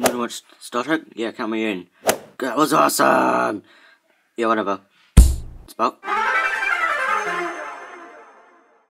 wanna watch Star Trek? Yeah, count me in. That was awesome! Yeah, whatever. Spock?